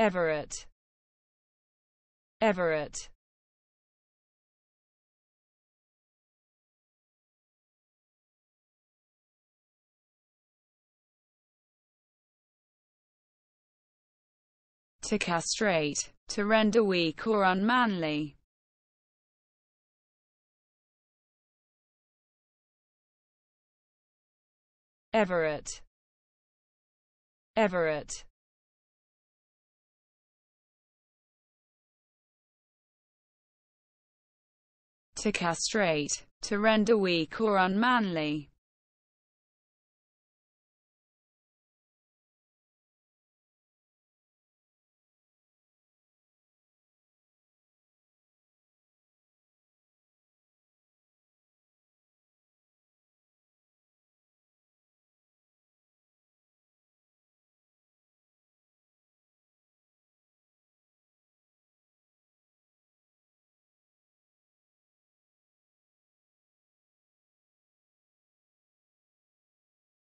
Everett. Everett. To castrate, to render weak or unmanly. Everett. Everett to castrate, to render weak or unmanly.